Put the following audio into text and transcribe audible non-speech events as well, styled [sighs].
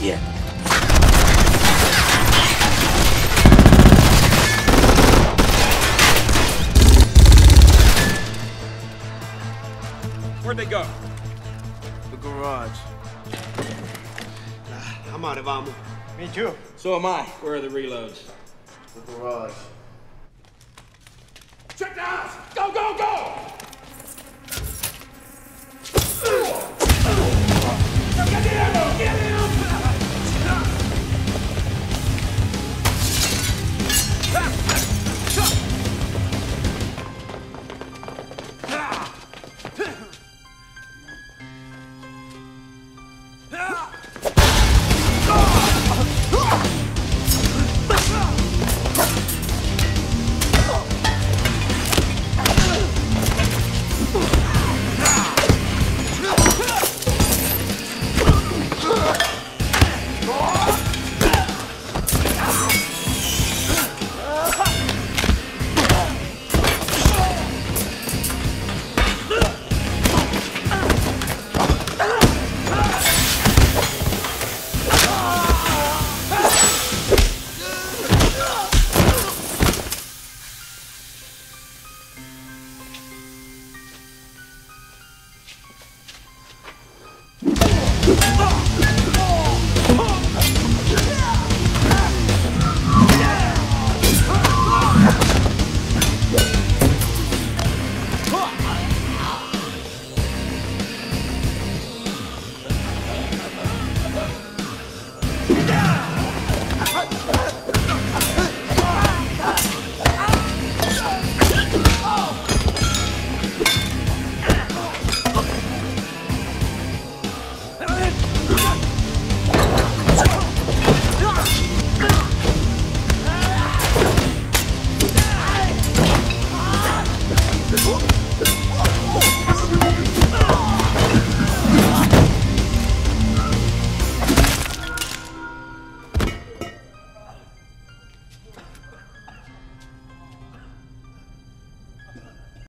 yet. Where'd they go? The garage. [sighs] I'm out of ammo. Me too. So am I. Where are the reloads? The garage. Check the house! Go, go, go!